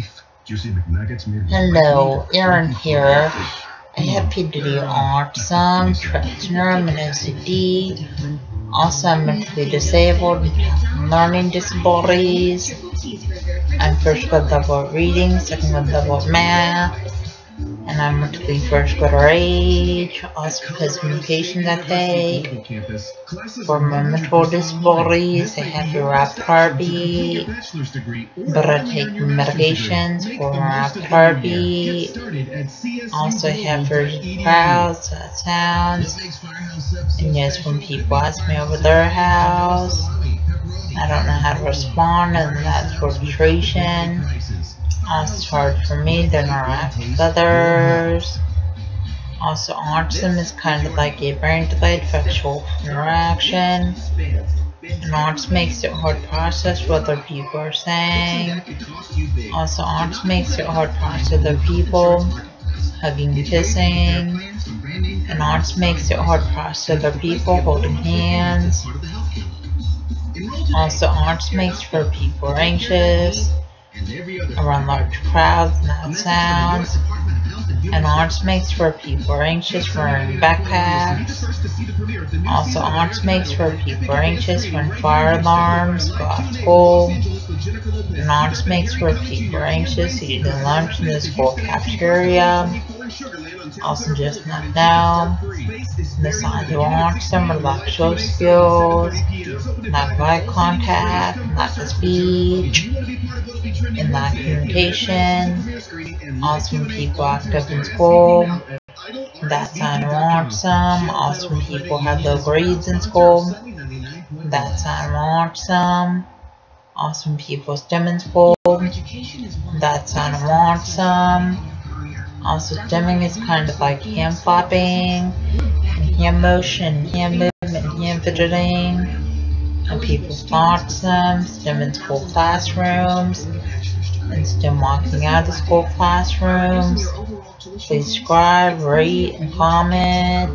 beef, juicy McNuggets made Hello, Aaron here. Happy to Tourette's syndrome, and OCD. Also, I'm mentally disabled, learning disabilities. I'm first level at reading, second level at math, and I'm mentally first grader age. Also, because of medications I take. For my mental disabilities, I have rapid heartbeat, bachelor's but I take medications for rapid heartbeat. Also, I have version crowds, that sounds. And yes, when people ask me over their house, I don't know how to respond, and that's frustration. It's hard for me interact with others. Also, autism is kind of like a brain delayed sexual interaction. And autism makes it hard to process what other people are saying. Also, autism makes it hard to process other people hugging and kissing. And autism makes it hard to process other people holding hands. Also, autism makes for people anxious around large crowds and loud sounds. And autism makes for people are anxious wearing backpacks. Also, autism makes for people are anxious when fire alarms go off school. And autism makes for people are anxious eating lunch in the school cafeteria. Also, just not now. The signs of autism are lack social skills, of eye contact, of speech, and of communication. When people act up in school, that sign autism. Also, when people have low grades in school, that sign autism. Also, when people stim in school, that sign of autism. Also, stimming is kind of like hand flapping, and hand motion, hand movement, and hand fidgeting. And people thoughts them, stim in school classrooms, and stim walking out of school classrooms. Please subscribe, rate, and comment.